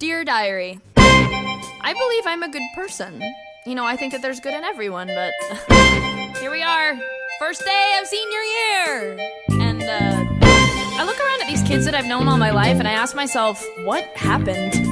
Dear Diary, I believe I'm a good person. You know, I think that there's good in everyone, but here we are. First day of senior year! And, uh, I look around at these kids that I've known all my life and I ask myself, what happened?